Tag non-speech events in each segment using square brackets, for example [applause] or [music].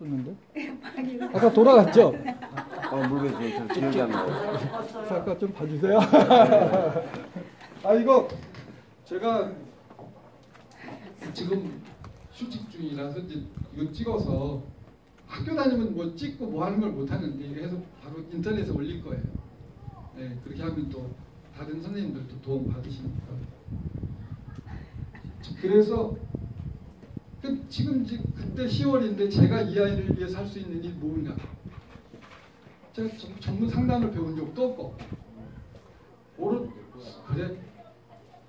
줬는데? [laughs] 아까 돌아갔죠? 어, 모르겠어요. 저 기억이 안 나요. 아까 좀 봐주세요. [laughs] 아 이거 제가 지금 휴직 중이라서 이제 이거 찍어서 학교 다니면 뭐 찍고 뭐 하는 걸 못 하는데 이거 해서 바로 인터넷에 올릴 거예요. 네, 그렇게 하면 또 다른 선생님들도 도움 받으시니까. 그래서 그 지금 그때 10월인데 제가 이 아이를 위해서 할 수 있는 일이 뭔가? 제가 전- 전문 상담을 배운 적도 없고 오른 그래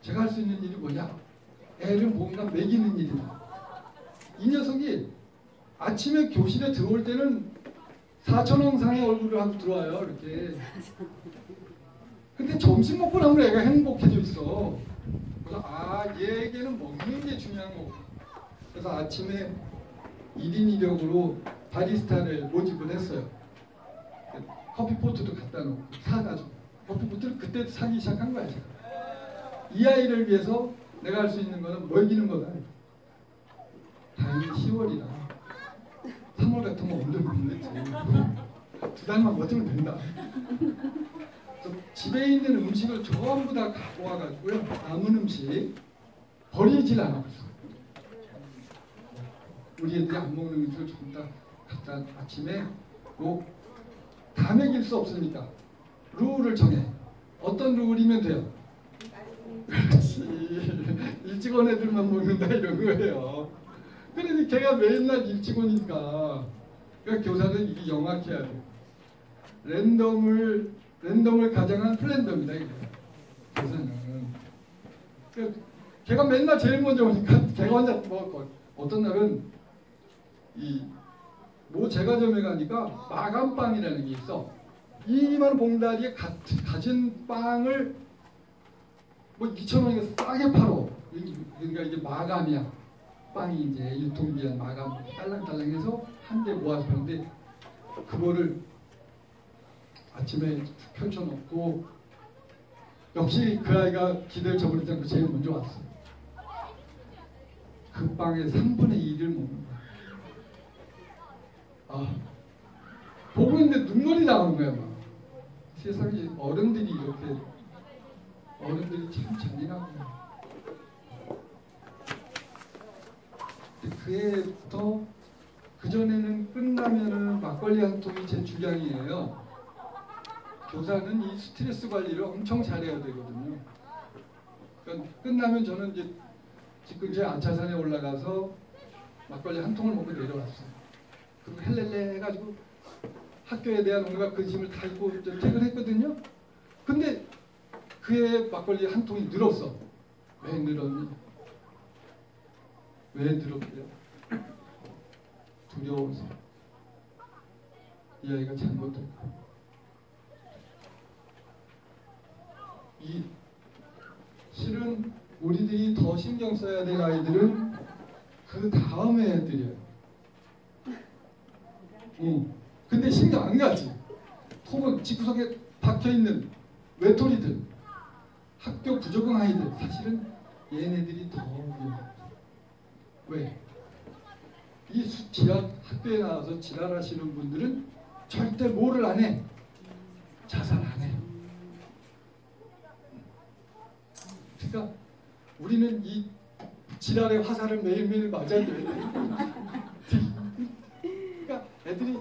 제가 할 수 있는 일이 뭐냐? 애를 뭔가 먹이는 일이다. 이 녀석이 아침에 교실에 들어올 때는 4천원상의 얼굴을 하고 들어와요 이렇게. 근데 점심 먹고 나면 애가 행복해져 있어. 그래서 아 얘에게는 먹는 게 중요한 거고. 그래서 아침에 1인 2력으로 바리스타를 모집을 했어요. 커피포트도 갖다 놓고 사가지고 커피포트를 그때 사기 시작한 거야 제가. 이 아이를 위해서 내가 할 수 있는 거는 먹이는 거다. 다행히 10월이라 3월 같으면 엄청 밀렸지. 두 달만 버티면 된다. 집에 있는 음식을 전부 다 갖고 와가지고요. 남은 음식 버리질 않았어. 우리 애들이 안 먹는 음식을 전부 다 갖다 아침에 뭐다 먹일 수 없으니까 룰을 정해. 어떤 룰이면 돼요? 그렇지. 일찍 온 애들만 먹는다 이런 거예요. 그러니 걔가 맨날 일찍 오니까 그러니까 교사는 이게 영악해야 돼. 랜덤을 랜덤을 가장한 플랜덤이다 이게. 교사는. 그 걔가 맨날 제일 먼저 오니까 걔가 혼자 뭐 어떤 날은 이뭐 제과점에 가니까 마감빵이라는 게 있어. 이만 봉다리에 가, 가진 빵을 뭐 2천 원에 싸게 팔어. 그러니까 이게 마감이야. 빵이 이제 유통기한 마감 딸랑딸랑해서 한개 모아서 파는데 그거를 아침에 펼쳐놓고 역시 그 아이가 기대를 저버리지 않고 제일 먼저 왔어. 그 빵의 3분의 2를 먹는 거야. 아, 보고 있는데 눈물이 나오는 거야 막. 세상에 어른들이 이렇게 어른들이 참 잔인하구나. 그 해부터 그 전에는 끝나면은 막걸리 한 통이 제 주량이에요. 교사는 이 스트레스 관리를 엄청 잘해야 되거든요. 그러니까 끝나면 저는 이제 집 근처에 안차산에 올라가서 막걸리 한 통을 먹고 내려왔어요. 그리고 헬렐레 해가지고 학교에 대한 온갖 근심을 다 잊고 퇴근했거든요. 근데 그해 막걸리 한 통이 늘었어. 왜 늘었니? 왜 늘었대요? 두려워서. 이 아이가 잘못했고. 이 실은 우리들이 더 신경 써야 될 아이들은 그 다음에 애들이에요. 응. 근데 신경 안 가지. 혹은 집구석에 박혀 있는 외톨이들, 학교 부적응 아이들 사실은 얘네들이 더 위험해. 왜? 이 수- 지랄 학교에 나와서 지랄하시는 분들은 절대 뭐를 안 해. 자살 안 해. 그러니까 우리는 이 지랄의 화살을 매일매일 맞아야 돼. 애들이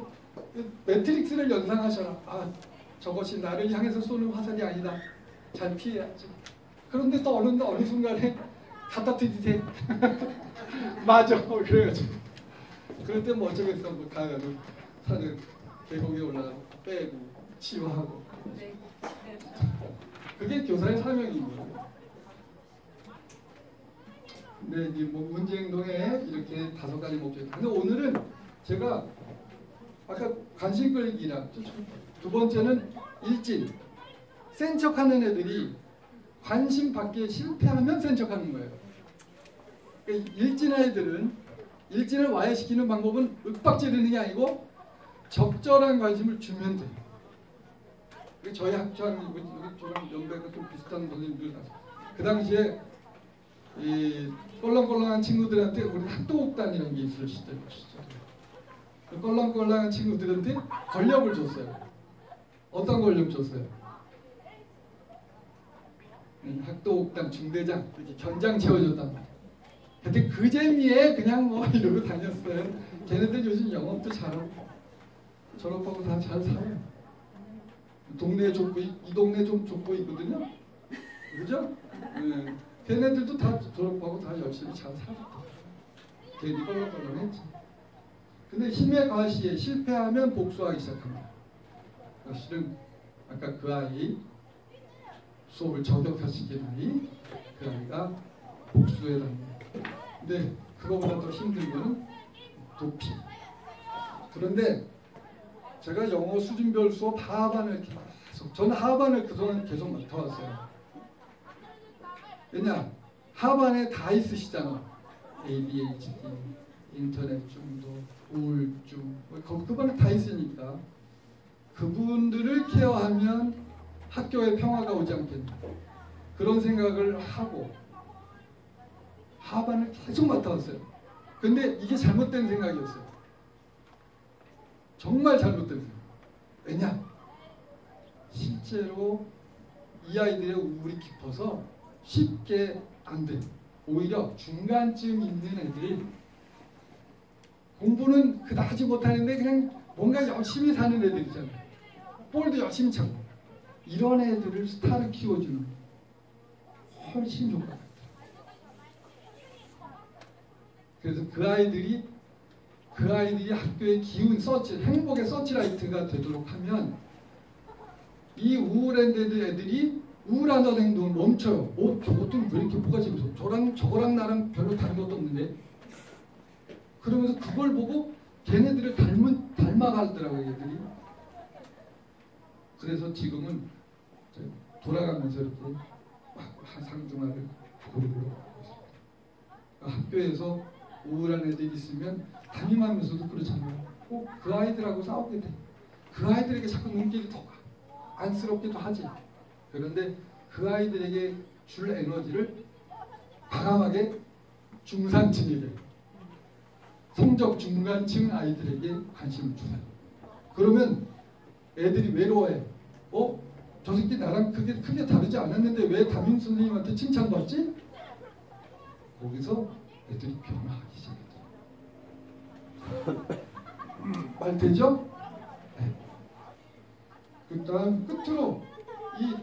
매트릭스를 연상하셔라. 아 저것이 나를 향해서 쏘는 화살이 아니다. 잘 피해야지. 그런데 또 어느 어느 순간에 갖다 들이대. [laughs] 맞아. 그래가지고 그럴 때뭐 어쩌겠어. 뭐 가가지고 산을 계곡에 올라가고 빼고 치유하고. 그게 교사의 사명입니다. 네, 이제 뭐 문제 행동에 이렇게 다섯 가지 목적. 근데 오늘은 제가 아까 관심 끌기랑 두 번째는 일진. 센 척하는 애들이 관심 받기에 실패하면 센 척하는 거예요. 그러니까 일진 아이들은 일진을 와해시키는 방법은 윽박지르는 게 아니고 적절한 관심을 주면 돼. 요 저희 여기 저랑 연배가 좀 비슷한 선생님들 그 당시에 이 껄렁껄렁한 친구들한테 우리 학도옥단이라는 게 있을 시절 시절. 그 껄렁껄렁한 친구들한테 권력을 줬어요. 어떤 권력 줬어요? 음, 학도옥당 중대장 견장 채워줬단 말이에요. 근데 그 재미에 그냥 뭐 [laughs] 이러고 다녔어요. 걔네들 요즘 영업도 잘하고 졸업하고 다 잘 살아요. 동네 족보 이 동네 좀 족보이거든요. 그죠? 네. 걔네들도 다 졸업하고 다 열심히 잘 살았다. 괜히 껄렁껄렁했지. 근데 힘의 과시에 실패하면 복수하기 시작합니다. 실은 아까 그 아이 수업을 저격하시킨 아이 그 아이가 복수에 답니다. 근데 그거보다 더 힘든 거는 도피. 그런데 제가 영어 수준별 수업 하반을 계속 저는 하반을 그동안 계속 맡아왔어요. 왜냐 하반에 다 있으시잖아. ADHD, 인터넷 중독, 우울증, 그거는 다 있으니까 그분들을 케어하면 학교에 평화가 오지 않겠나 그런 생각을 하고 하반을 계속 맡아왔어요. 근데 이게 잘못된 생각이었어요. 정말 잘못된 생각. 왜냐? 실제로 이 아이들의 우울이 깊어서 쉽게 안 돼. 오히려 중간쯤 있는 애들이 공부는 그다지 못하는데 그냥 뭔가 열심히 사는 애들 있잖아요. 볼도 열심히 차고 이런 애들을 스타를 키워주는 훨씬 좋을 것 같아요. 그래서 그 아이들이 그 아이들이 학교의 기운 서치 행복의 서치라이트가 되도록 하면 이 우울한 애들 애들이 우울하던 행동을 멈춰요. 어, 저것들은 왜 이렇게 뭐가 재밌어? 저랑 저거랑 나랑 별로 다른 것도 없는데. 그러면서 그걸 보고 걔네들을 닮은 닮아가더라고요, 얘들이. 그래서 지금은 저 돌아가면서 이렇게 막 상중하를 고르고 있습니다. 학교에서 우울한 애들이 있으면 담임하면서도 그렇잖아요. 꼭 그 아이들하고 싸우게 돼. 그 아이들에게 자꾸 눈길이 더 가. 안쓰럽기도 하지. 그런데 그 아이들에게 줄 에너지를 과감하게 중산층에게 성적 중간층 아이들에게 관심을 주세요. 그러면 애들이 외로워해. 어? 저 새끼 나랑 크게, 크게 다르지 않았는데 왜 담임 선생님한테 칭찬받지? 거기서 애들이 변화하기 시작해요. 말 되죠? 네. 그다음 끝으로 이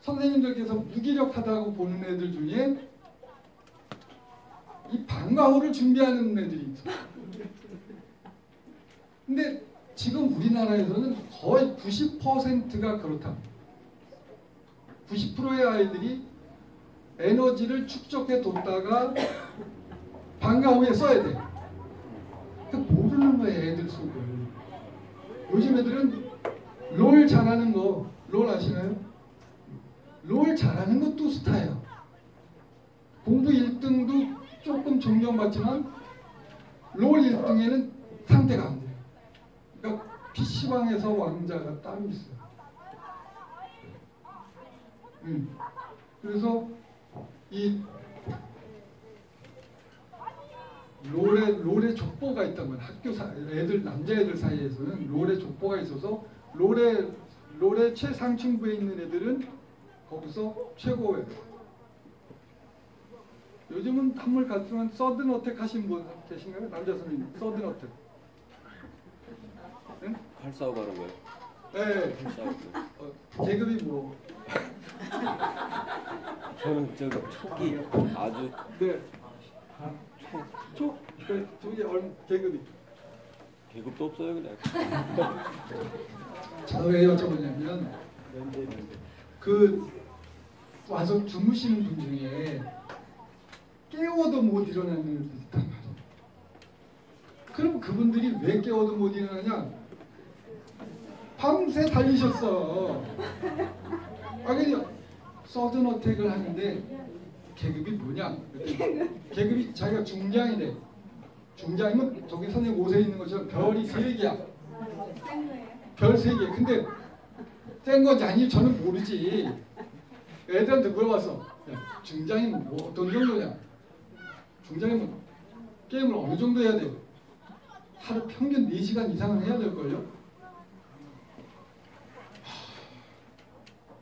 선생님들께서 무기력하다고 보는 애들 중에 이 방과후를 준비하는 애들이 있어. 근데 지금 우리나라에서는 거의 90%가 그렇다. 90%의 아이들이 에너지를 축적해 뒀다가 방과후에 써야 돼. 그 모르는 거야 애들 속을. 요즘 애들은 롤 잘하는 거, 롤 아시나요? 롤 잘하는 것도 스타예요. 공부 1등도 조금 존경받지만 롤 1등에는 상대가 안 돼요. 그러니까 PC방에서 왕자가 따로 있어요. 음. 그래서 이 롤의 롤의 족보가 있단 말이에요. 학교 사, 애들 남자애들 사이에서는 롤의 족보가 있어서 롤의 롤의 최상층부에 있는 애들은 거기서 최고예요. 요즘은 한물 갔지만 서든 어택 하신 분 계신가요? 남자 선생님 서든 어택. 네? 칼 싸고 가는 거예요? 네. 어, 계급이 뭐? 저는 저기 촉이 아주 네. 초? 그 저기 얼 계급이. 계급도 없어요 그냥. [laughs] 제가 왜 여쭤보냐면 그 와서 주무시는 분 중에 깨워도 못 일어나는 분이 있단 말이에요. 그럼 그분들이 왜 깨워도 못 일어나냐? 밤새 달리셨어. 아 그냥 서든 어택을 하는데 계급이 뭐냐? 계급이 자기가 중장이래. 중장이면 저기 선생님 옷에 있는 것처럼 별이 세 개야. 별 세 개. 근데 센 건지 아니 저는 모르지. 애들한테 물어봤어. 야, 중장이면 뭐 어떤 정도냐? 중장이면 게임을 어느 정도 해야 돼? 하루 평균 4시간 이상은 해야 될걸요?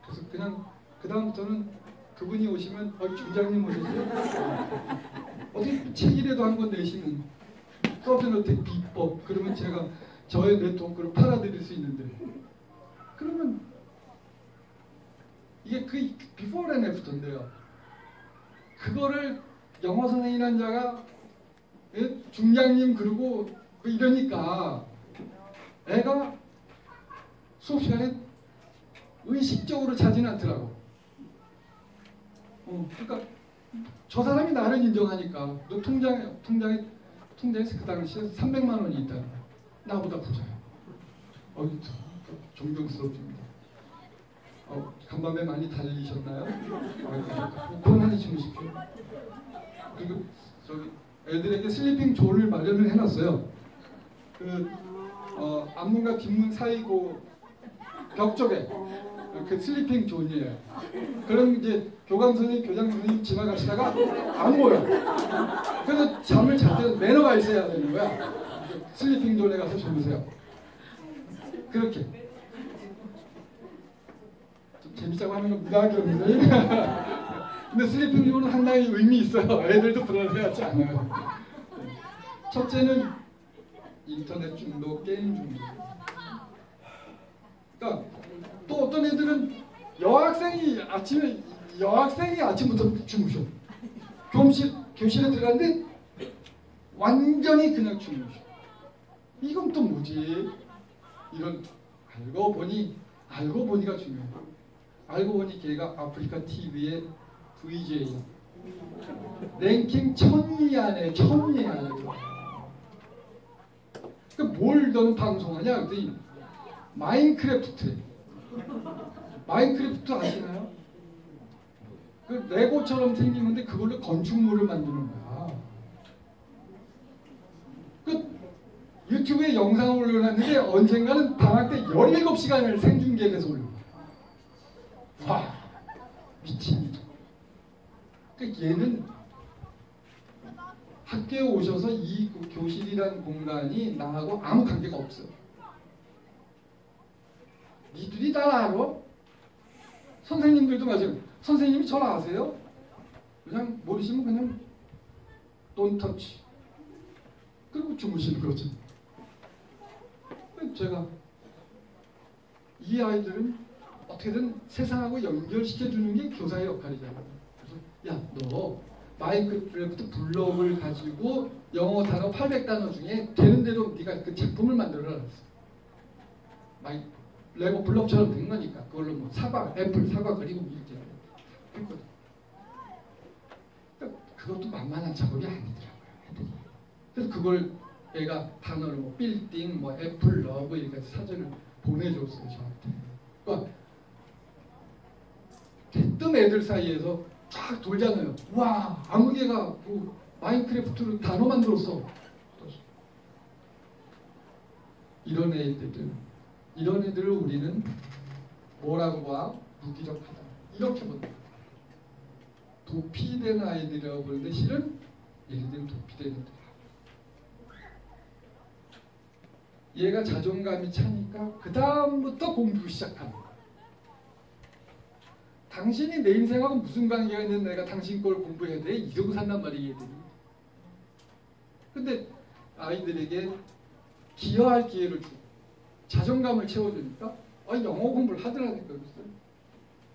그래서 그냥 그 다음부터는 그분이 오시면 어, 중장님 오셨어요? 어떻게 책이라도 한 권 내시면 Sudden Attack 비법 그러면 제가 저의 네트워크를 팔아드릴 수 있는데 그러면 이게 그 before and after인데요. 그거를 영어 선생이라는 자가 예? 중장님 그러고 그 이러니까 애가 수업 시간에 의식적으로 자진 않더라고. 어, 그러니까 저 사람이 나를 인정하니까 너 통장에 통장에 통장에서 그 당시에 300만 원이 있다. 나보다 부자야. 어, 존경스럽습니다. 어, 간밤에 많이 달리셨나요? 어, 고난이 주무십시오. 그리고 저기 애들에게 sleeping zone을 마련을 해놨어요. 그 어, 앞문과 뒷문 사이고 벽 쪽에 그 sleeping zone이에요. 그럼 이제 교감 선생님, 교장 선생님 지나가시다가 안 보여. 그래서 잠을 잘 때는 매너가 있어야 되는 거야. sleeping zone에 가서 주무세요. 그렇게. 좀 재밌자고 하는 건 무당하게 없는데. [laughs] 근데 sleeping zone은 상당히 의미 있어요. [laughs] 애들도 불안해하지 않아요. 첫째는 인터넷 중독, 게임 중독. 그러니까 또 어떤 애들은 여학생이 아침에 여학생이 아침부터 주무셔. 교실 교실에 들어갔는데 완전히 그냥 주무셔. 이건 또 뭐지? 이런 알고 보니 알고 보니가 중요해. 알고 보니 걔가 아프리카 TV의 VJ 랭킹 천위 안에 천위 안에 그뭘 너는 방송하냐? 그랬더니 마인크래프트 마인크래프트 아시나요? 그 레고처럼 생긴 건데 그걸로 건축물을 만드는 거야. 그 유튜브에 영상을 올려놨는데 언젠가는 방학 때 17시간을 생중계해서 올려. 와 미친. 그 얘는 학교에 오셔서 이 교실이란 공간이 나하고 아무 관계가 없어. 니들이 다 알아? 선생님들도 마찬가지. 선생님이 절 아세요? 그냥 모르시면 그냥 touch. 그리고 주무시는 거지. 제가 이 아이들은 어떻게든 세상하고 연결시켜주는 게 교사의 역할이잖아. 그래서 야, 너 마인크래프트 블록을 가지고 영어 단어 800단어 중에 되는 대로 네가 그 제품을 만들어라 그랬어. 마이 레고 블록처럼 된 거니까 그걸로 뭐 사과, 애플 사과 그리고 이렇게 했거든. 그러니까 그것도 만만한 작업이 아니더라고요. 그래서 그걸 애가 단어를 뭐 빌딩, 뭐 apple, love 이렇게 사진을 보내줬어요 저한테. 그러니까 대뜸 애들 사이에서 쫙 돌잖아요. 와, 아무개가 그 마인크래프트를 단어 만들었어. 이런 애들은 이런 애들을 우리는 뭐라고 봐? 무기력하다. 이렇게 본다. 도피된 아이들이라고 보는데 실은 얘네들은 도피된 애들이야. 얘가 자존감이 차니까 그 다음부터 공부 거야. 당신이 내 인생하고 무슨 관계가 있는 내가 당신 걸 공부해야 돼? 이러고 산단 말이에요, 얘들이. 근데 아이들에게 기여할 기회를 주고 자존감을 채워주니까 아, 영어 공부를 하더라니까 그랬어요.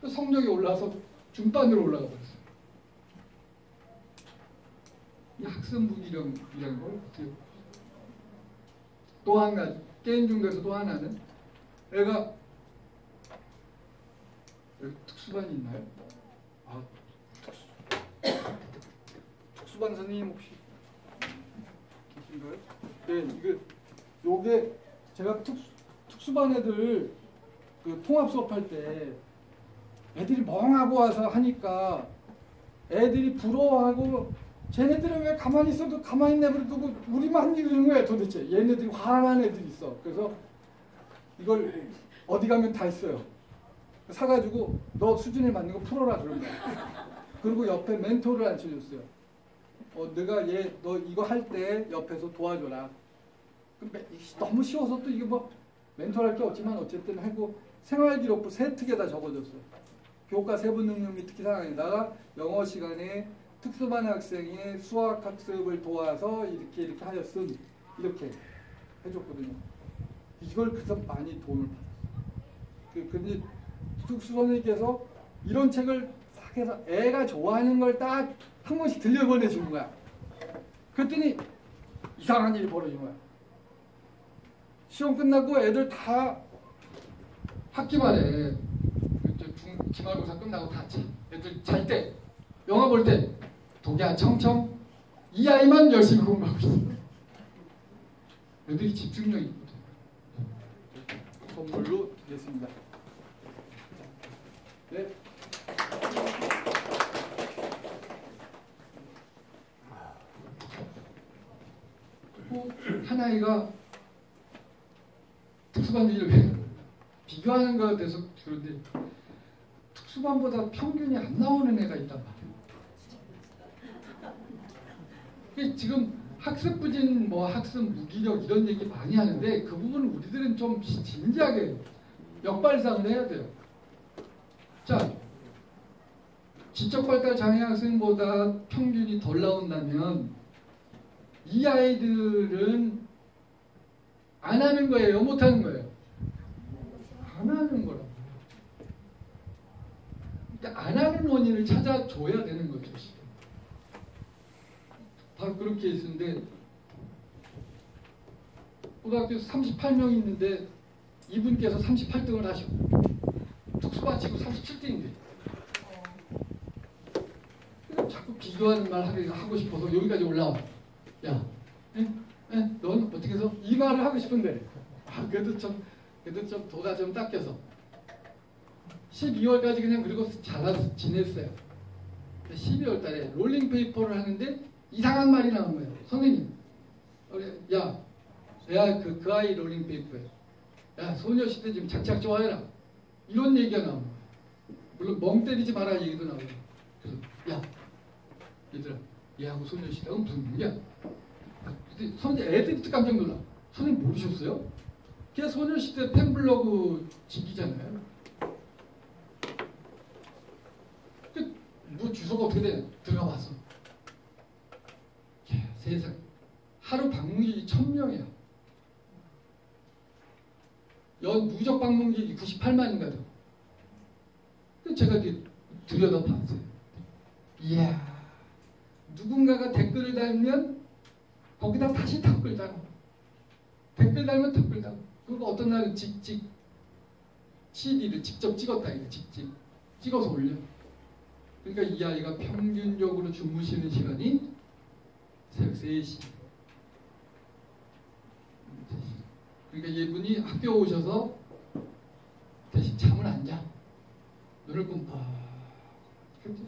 그 성적이 올라서 중반으로 올라가 버렸어요. 이 학습 무기력이라는 걸 어떻게 또한 가지 게임 중에서 또 하나는 애가 여기 특수반이 있나요? 아, 특수, 특수 반 선생님 혹시 계신가요? 네, 이거 요게 제가 특수, 특수반 애들 그 통합 수업할 때 애들이 멍하고 와서 하니까 애들이 부러워하고 쟤네들은 왜 가만히 있어도 가만히 내버려두고 우리만 이러는 거야 도대체 얘네들이 화난 애들이 있어 그래서 이걸 어디 가면 다 있어요 사가지고 너 수준에 맞는 거 풀어라 그런 거야 그리고 옆에 멘토를 앉혀줬어요 어, 내가 얘 너 이거 할 때 옆에서 도와줘라 너무 쉬워서 또 이게 뭐 멘토할 게 없지만 어쨌든 하고 생활기록부 세특에다 적어줬어요. 교과 세분 능력 및 특기 사항에다가 영어 시간에 특수반 학생의 수학 학습을 도와서 이렇게 이렇게 하였음 이렇게 해줬거든요. 이걸 그래서 많이 도움을 받았어요. 그 근데 특수 선생님께서 이런 책을 싹 해서 애가 좋아하는 걸 딱 한 번씩 들려보내주는 거야. 그랬더니 이상한 일이 벌어진 거야. 시험 끝나고 애들 다 학기 말에 기말고사 끝나고 다 자- 애들 잘 때 영화 볼 때 독야 청청 이 아이만 열심히 공부하고 있어. 애들이 집중력이 있거든. 선물로 드리겠습니다. 네. 또 하나이가 특수반들을 왜 비교하는 것에 대해서 그런데 특수반보다 평균이 안 나오는 애가 있단 말이에요. 지금 학습 부진, 뭐 학습 무기력 이런 얘기 많이 하는데 그 부분은 우리들은 좀 진지하게 역발상을 해야 돼요. 자, 지적 발달 장애 학생보다 평균이 덜 나온다면 이 아이들은 안 하는 거예요, 못 하는 거예요? 안 하는 거라고. 그러니까 안 하는 원인을 찾아줘야 되는 거죠. 바로 그렇게 있는데 고등학교 38명 있는데 이분께서 38등을 하시고 특수반 치고 37등인데 자꾸 비교하는 말 하고 싶어서 여기까지 올라와. 야, 에? 에? 넌 어떻게 해서 이 말을 하고 싶은데 아, 그래도 좀 그래도 좀 도가 좀 닦여서 12월까지 그냥 그리고 잘 지냈어요. 12월 달에 rolling paper를 하는데 이상한 말이 나온 거예요. 선생님, 어, 야, 야, 그, 그 아이 rolling paper에, 야, 소녀시대 지금 작작 좋아해라. 이런 얘기가 나온 거예요. 물론 멍 때리지 마라 얘기도 나오고. 그래서, 야, 얘들아, 얘하고 소녀시대가 무슨 관계야? 근데 선생 애들이 또 깜짝 놀라. 선생님 모르셨어요? 걔 소녀시대 팬블로그 직이잖아요. 그, 뭐 주소가 어떻게 돼? 들어가 봤어. 야, 세상 하루 방문객이 천 명이야. 연 누적 방문객이 98만인가 돼. 그 제가 이렇게 들여다 봤어요. 이야, 누군가가 댓글을 달면 거기다 다시 댓글 달아. 댓글 달면 댓글 달아. 그리고 어떤 날은 직직 CD를 직접 찍었다 이거 직접 찍어서 올려. 그러니까 이 아이가 평균적으로 주무시는 시간이 새벽 3시. 그러니까 이분이 학교 오셔서 대신 잠을 안 자. 눈을 끔뻑.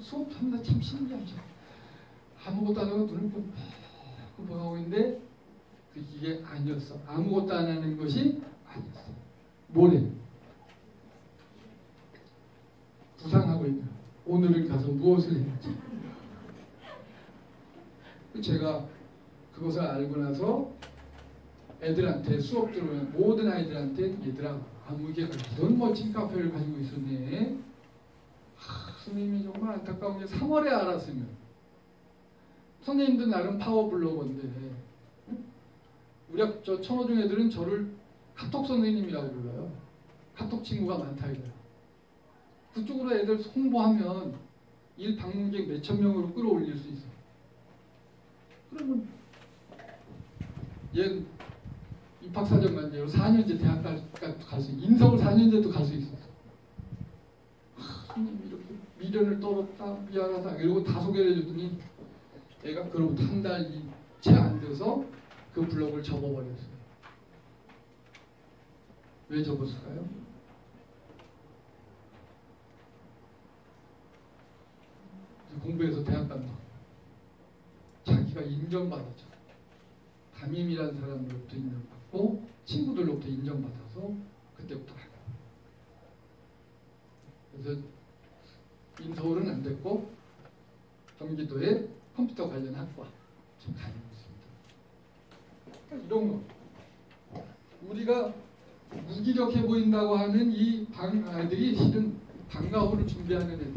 수업하면서 참 신기하죠. 아무것도 안 하고 눈을 끔뻑 끔뻑하고 있는데 그 이게 아니었어. 아무것도 안 하는 것이 아니었어. 뭐래? 부상하고 있는. 오늘은 가서 무엇을 해야지? 제가 그것을 알고 나서 애들한테 수업 들어오는 모든 아이들한테 얘들아 아무개가 이런 멋진 카페를 가지고 있었네. 하, 선생님이 정말 안타까운 게 3월에 알았으면 선생님도 나름 파워 블로거인데 응? 우리 학- 저 천호중 애들은 저를 카톡 선생님이라고 불러요. 카톡 친구가 많다 이거야. 그쪽으로 애들 홍보하면 일 방문객 몇천 명으로 끌어올릴 수 있어. 그러면 얘 입학사정관제로 4년제 대학까지 갈 수, 인서울 4년제도 갈 수 있었어. 하, 선생님 이렇게 미련을 떨었다 미안하다 이러고 다 소개를 해줬더니 애가 그로부터 한 달이 채 안 돼서 그 블로그를 접어버렸어요. 왜 접었을까요? 공부해서 대학 간다. 자기가 인정받았죠. 담임이라는 사람으로부터 인정받고 친구들로부터 인정받아서 그때부터 하다. 그래서 인서울은 안 됐고 경기도에 컴퓨터 관련 학과 지금 다니고 있습니다. 그러니까 이런 거 우리가 무기력해 보인다고 하는 이 방, 아이들이 실은 방과후를 준비하는 애들이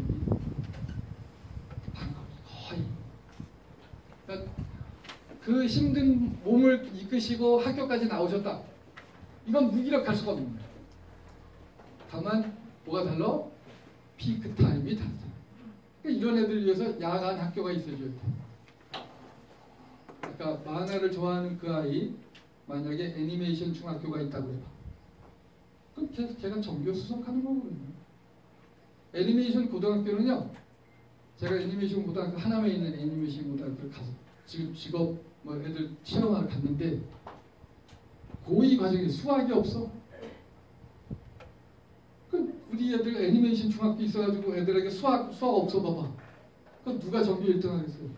방과후 거의 그러니까 그 힘든 몸을 이끄시고 학교까지 나오셨다. 이건 무기력할 수가 없는 거예요. 다만 뭐가 달라? 피크 타임이 다르다. 그러니까 이런 애들 위해서 야간 학교가 있어줘야 돼. 그러니까 만화를 좋아하는 그 아이 만약에 애니메이션 중학교가 있다고 해봐. 그럼 걔, 걔가 정규 수석하는 거거든요. 애니메이션 고등학교는요. 제가 애니메이션 고등학교 하남에 있는 애니메이션 고등학교를 가서 지금 직업 뭐 애들 시험하러 갔는데 고2 과정에 수학이 없어. 그 우리 애들 애니메이션 중학교 있어가지고 애들에게 수학 수학 없어 봐봐. 그 누가 정규 1등 하겠어요?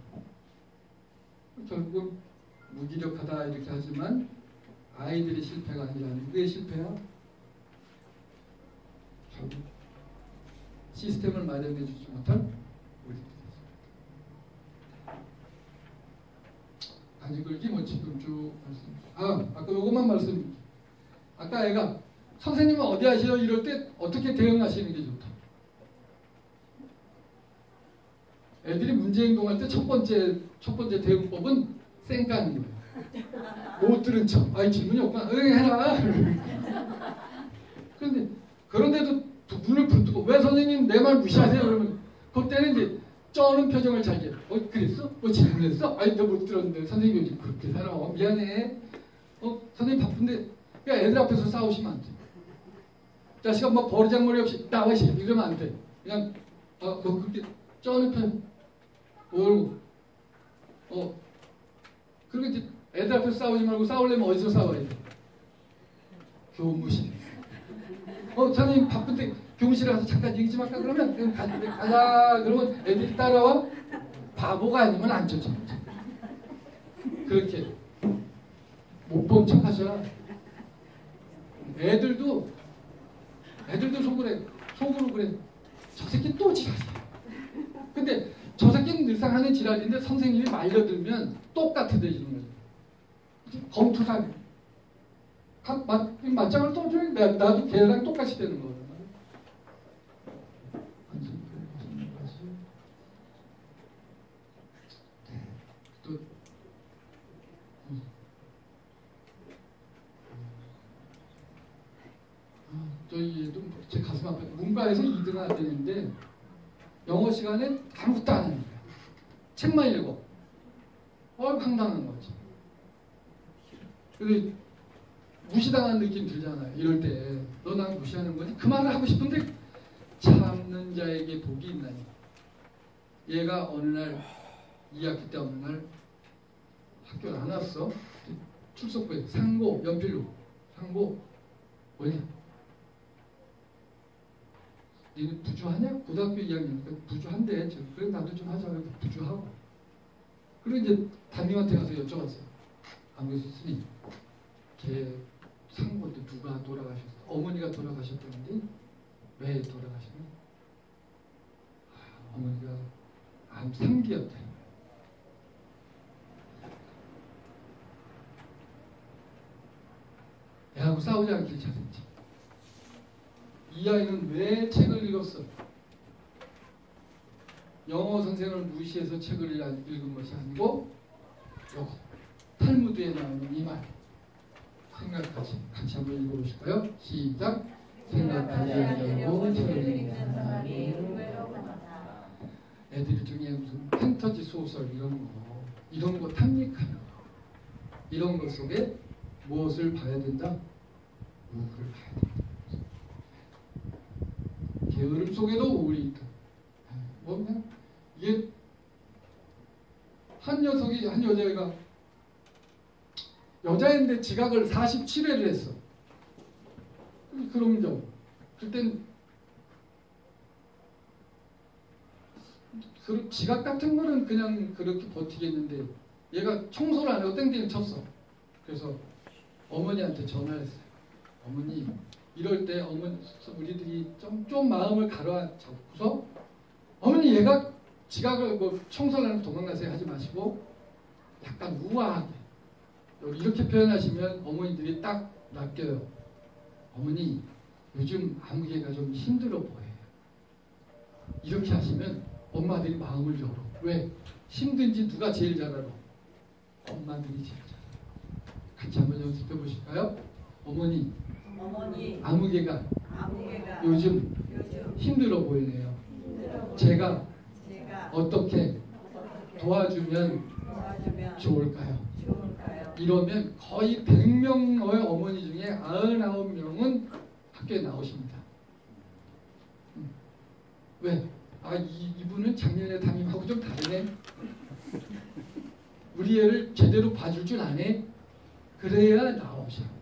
결국 무기력하다 이렇게 하지만 아이들이 실패가 아니라 누구의 실패야? 결국 시스템을 마련해 주지 못한 우리들. 아니 그게 뭐 지금 쭉 말씀. 아 아까 요것만 말씀. 아까 애가 선생님은 어디 하세요? 이럴 때 어떻게 대응하시는 게 좋다. 애들이 문제 행동할 때 첫 번째 첫 번째 대응법은 쌩까는 거예요. 못 들은 척. 아이 질문이 없구나. 응 해라. 그런데 그런데도 눈을 부르뜨고 왜 선생님 내 말 무시하세요? 그러면 그때는 이제 쩌는 표정을 자기. 어 그랬어? 뭐 질문했어? 아니 너 못 들었는데 선생님이 요즘 그렇게 살아. 어, 미안해. 어 선생님 바쁜데 야 애들 앞에서 싸우시면 안 돼. 자식아 뭐 버리장머리 없이 나와 시 이러면 안 돼. 그냥 어너 그렇게 쩌는 편. 모르고 어 그리고 이제 애들 앞에서 싸우지 말고 싸우려면 어디서 싸워야 돼? 교무실. 어 선생님 바쁜데 교무실에 가서 잠깐 얘기 좀 할까? 그러면 그냥 가, 가자. 그러면 애들이 따라와? 바보가 아니면 안 쫓아 그렇게 못 본 척 하셔라 애들도 애들도 속으로 속으로 그래. 저 새끼 또 지랄이야. 근데 저 새끼는 늘상 하는 지랄인데 선생님이 말려들면 똑같아지는 거죠 검투사 맞, 맞장을 떠줘야 나도 걔랑 똑같이 되는 거예요. 저희도 제 가슴 아파. 문과에서 2등은 안 되는데 영어 시간에 아무것도 안 합니다. 책만 읽어. 어, 황당한 거지. 그래서 무시당한 느낌 들잖아요. 이럴 때. 너 난 무시하는 거지? 그 말을 하고 싶은데 참는 자에게 복이 있나니. 얘가 어느 날 2학기 때 어느 날 학교를 안 왔어. 출석부에 상고 연필로 상고 뭐냐? 니는 부주하냐? 고등학교 2학년이니까 부주한대. 그래 나도 좀 하자. 부주하고. 그리고 이제 담임한테 가서 여쭤봤어요. 안그래서 스님, 걔 상고도 누가 돌아가셨어? 어머니가 돌아가셨다는데 왜 돌아가셨나? 아, 어머니가 암 3기였대. 애하고 싸우지 않길 잘했지. 이 아이는 왜 책을 읽었어? 영어 선생을 무시해서 책을 읽은 것이 아니고 요거 탈무드에 나오는 이 말. 생각하지. 같이 한번 읽어보실까요? 시작. 생각하지 않으려고 책을 읽는 사람이 애들 중에 무슨 판터지 소설 이런 거 이런 거 탐닉하는 거 이런 것 속에 무엇을 봐야 된다? 우울을 봐야 된다. 게으름 속에도 우울이 있다. 뭐 그냥 이게 한 녀석이 한 여자애가 여자인데 지각을 47회를 했어. 경우. 그땐 그 지각 같은 거는 그냥 그렇게 버티겠는데 얘가 청소를 안 하고 땡땡이 쳤어. 그래서 어머니한테 전화를 했어요. 어머니 이럴 때 어머니 우리들이 좀, 좀 마음을 가로잡고서 어머니 얘가 지각을 뭐 청소를 하는 도망가세요 하지 마시고 약간 우아하게 이렇게 표현하시면 어머니들이 딱 낚여요. 어머니 요즘 아무개가 좀 힘들어 보여요. 이렇게 하시면 엄마들이 마음을 열어. 왜? 힘든지 누가 제일 잘 알아? 엄마들이 제일 잘 알아. 같이 한번 연습해 보실까요? 어머니 어머니 아무개가 아무개가 요즘 요즘 힘들어 보이네요. 힘들어 제가 제가 어떻게 어떻게 도와주면 도와주면 좋을까요? 좋을까요? 이러면 거의 100명의 어머니 중에 99명은 학교에 나오십니다. 음. 왜? 아, 이, 이분은 작년에 담임하고 좀 다르네. 우리 애를 제대로 봐줄 줄 아네. 그래야 나오셔. 그,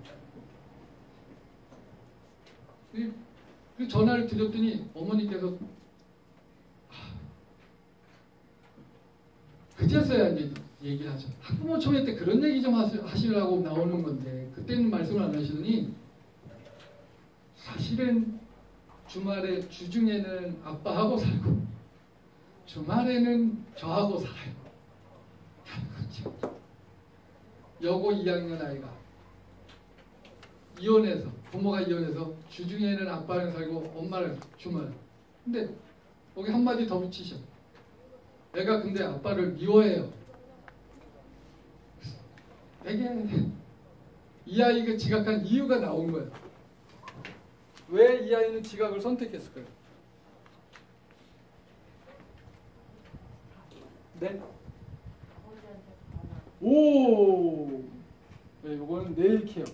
그 전화를 드렸더니 어머니께서 아, 그제서야 이제 얘기를 하죠. 학부모 초회 때 그런 얘기 좀 하시, 하시라고 나오는 건데 그때는 말씀을 안 하시더니 사실은 주말에 주중에는 아빠하고 살고 주말에는 저하고 살아요. 그렇죠. 여고 2학년 아이가 이혼해서 부모가 이혼해서 주중에는 아빠랑 살고 엄마랑 주말. 근데 거기 한마디 더 붙이셔. 애가 근데 아빠를 미워해요. 되게 이 아이가 지각한 이유가 나온 거예요. 왜 이 아이는 지각을 선택했을까요? 네? 오! 네, 이거는 nail care.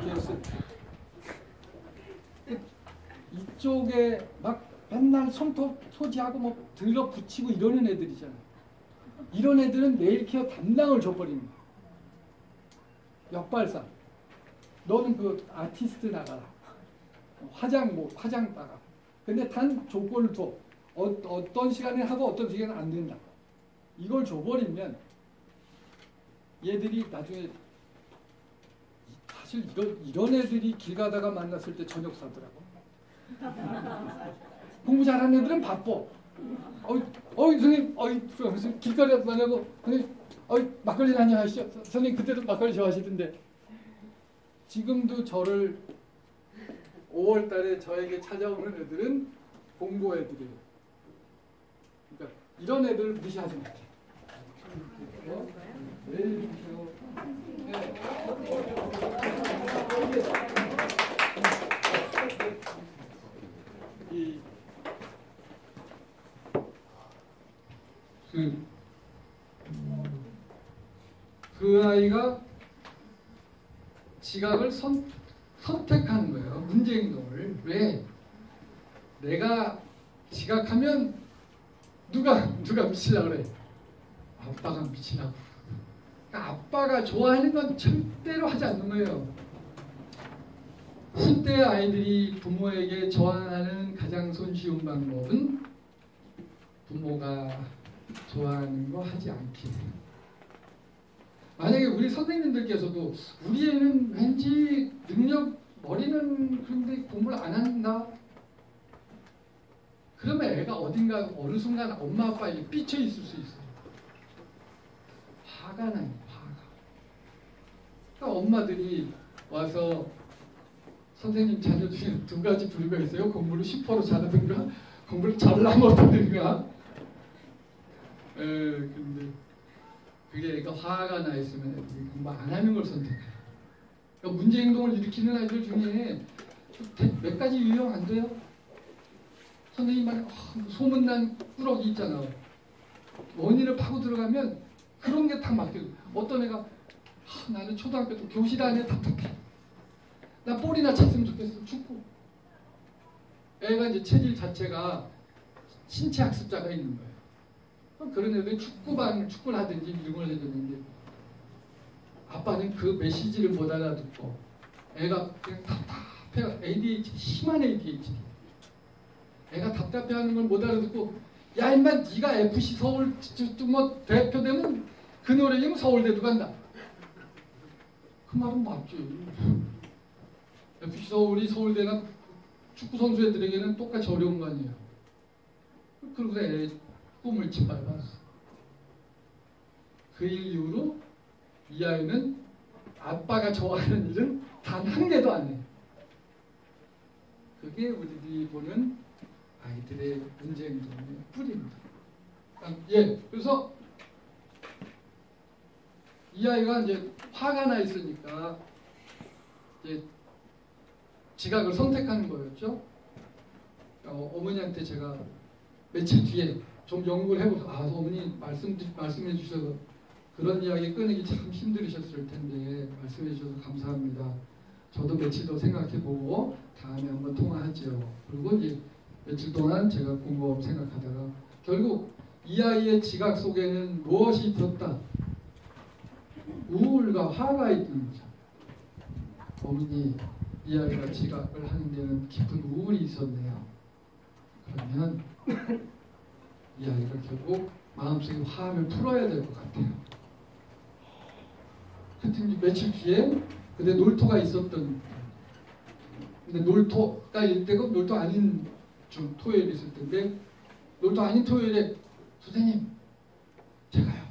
care 스 이쪽에 막 맨날 손톱 손질하고 뭐 들러 붙이고 이러는 애들이잖아요. 이런 애들은 네일 케어 담당을 줘버리는 거야. 역발상. 너는 그 아티스트 나가라. 화장 뭐 화장 따가. 근데 단 조건을 둬. 어, 어떤 시간에 하고 어떤 시간에 안 된다. 이걸 줘버리면 얘들이 나중에 사실 이런, 이런 애들이 길 가다가 만났을 때 저녁 사더라고. 공부 잘하는 애들은 바빠. 어이, 어이, 선생님, 어이, 무슨 길거리에 만나고, 선생님, 어이, 막걸리 한잔 하시죠. 선생님, 그때도 막걸리 좋아하시던데. 지금도 저를 5월 달에 저에게 찾아오는 애들은 공부 애들이에요. 그러니까 이런 애들을 무시하지 못해. 어? 네, 그, 그 아이가 지각을 선, 선택하는 거예요. 문제 행동을. 왜? 내가 지각하면 누가 누가 미치려고 그래? 아빠가 미치라고. 그러니까 아빠가 좋아하는 건 절대로 하지 않는 거예요. 10대 아이들이 부모에게 저항하는 가장 손쉬운 방법은 부모가 좋아하는 거 하지 않기. 만약에 우리 선생님들께서도 우리 애는 왠지 능력 머리는 그런데 공부를 안 한다. 그러면 애가 어딘가 어느 순간 엄마 아빠에게 삐쳐 있을 수 있어요. 화가 나요, 화가. 그러니까 엄마들이 와서 선생님 자녀 중에 두 가지 부류가 있어요. 공부를 10%로 잘하든가, 공부를 잘하면 어떠든가. 에, 근데 그게 애가 화가 나 있으면 공부 안 하는 걸 선택해요. 그러니까 문제 행동을 일으키는 아이들 중에 몇 가지 유형 안 돼요? 선생님 말 소문난 꾸러기 있잖아. 원인을 파고 들어가면 그런 게 딱 막혀요. 어떤 애가 아, 나는 초등학교 때 교실 안에 답답해. 나 볼이나 찼으면 좋겠어. 축구. 애가 이제 체질 자체가 신체 학습자가 있는 거예요. 그럼 그런 애들이 축구반 축구를 하든지 이런 걸 해줬는데 아빠는 그 메시지를 못 알아듣고 애가 그냥 답답해 ADHD 심한 ADHD 애가 답답해하는 걸 못 알아듣고 야 임마 네가 FC 서울 뭐 대표 되면 그 노래면 서울대도 간다 그 말은 맞지 FC 서울이 서울대나 축구 선수 애들에게는 똑같이 어려운 거 아니에요 그리고 애 꿈을 짓밟았어 그 이후로 이 아이는 아빠가 좋아하는 일은 단 한 개도 안 해. 그게 우리들이 보는 아이들의 문제 행동의 뿌리입니다. 아, 예, 그래서 이 아이가 이제 화가 나 있으니까 이제 지각을 선택하는 거였죠. 어, 어머니한테 제가 며칠 뒤에 좀 연구를 해보서 아 어머니 말씀 말씀해 주셔서 그런 이야기 끊기 참 힘들으셨을 텐데 말씀해 주셔서 감사합니다. 저도 며칠 더 생각해보고 다음에 한번 통화하죠. 그리고 이제 며칠 동안 제가 곰곰 생각하다가 결국 이 아이의 지각 속에는 무엇이 있었다? 우울과 화가 있는 거죠. 어머니, 이 아이가 지각을 하는 데는 깊은 우울이 있었네요. 그러면 이 아이가 결국 마음속에 화를 풀어야 될 것 같아요. 하여튼 며칠 뒤에 근데 놀토가 있었던 근데 놀토가 일 때고 놀토 아닌 좀 토요일이 있을 텐데 놀토 아닌 토요일에 선생님 제가요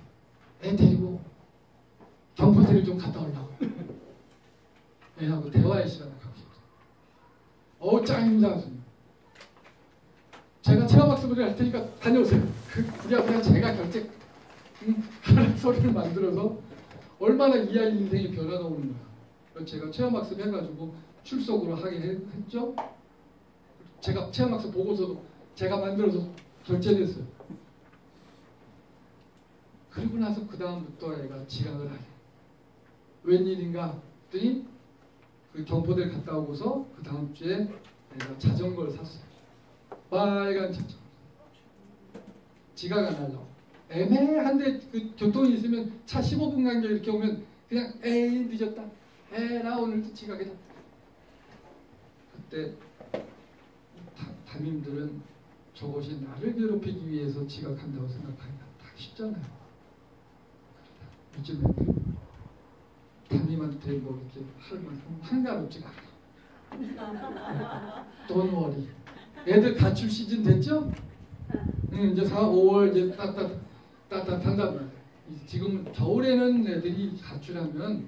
애 데리고 경포대를 좀 갔다 오려고 애하고 대화의 시간 짱입니다 제가 체험학습을 할 테니까 다녀오세요. [laughs] 그, 그게 그냥 제가 결제 음, 하는 소리를 만들어서 얼마나 이 아이 인생이 변화가 오는 거야. 그래서 제가 체험학습 해가지고 출석으로 하게 해- 했죠? 제가 체험학습 보고서도 제가 만들어서 결제됐어요. 그리고 나서 그 다음부터 애가 지각을 하게. 웬일인가 했더니 그 경포대를 갔다 오고서 그 다음 주에 애가 자전거를 샀어요. 빨간 자전거. 지각 안 하려고. 애매한데 그 교통이 있으면 차 15분 간격 이렇게 오면 그냥 에이 늦었다. 에나 오늘도 지각이다. 그때 다- 담임들은 저것이 나를 괴롭히기 위해서 지각한다고 생각하니까 다 쉽잖아요. 요즘에 담임한테 뭐 이렇게 할 만큼 한가롭지가 않아. [laughs] 돈워리. 애들 가출 시즌 됐죠? 응, 이제 4, 5월 이제 따뜻 따뜻한단 말이야. 이- 지금 겨울에는 애들이 가출하면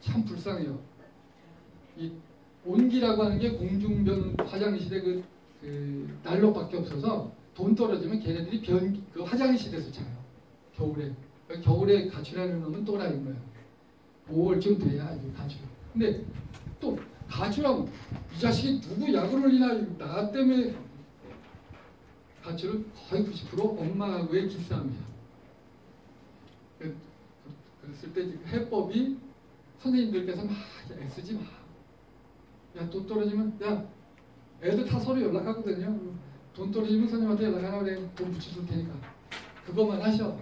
참 불쌍해요. 이 온기라고 하는 게 공중변 화장실에 그, 그 난로밖에 없어서 돈 떨어지면 걔네들이 변, 그 화장실에서 자요. 겨울에. 그러니까 겨울에 가출하는 놈은 또라이인 거예요. 5월쯤 돼야 가출. 근데 또 가출하면 이 자식이 누구 약을 올리나 나 때문에 가출은 거의 90% 엄마하고의 기싸움이야. 그- 그랬을 때 해법이 선생님들께서 막 애쓰지 마. 야 돈 떨어지면 야 애들 다 서로 연락하거든요. 돈 떨어지면 선생님한테 연락하라 그래. 돈 붙여줄 테니까. 그것만 하셔.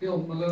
그 엄마가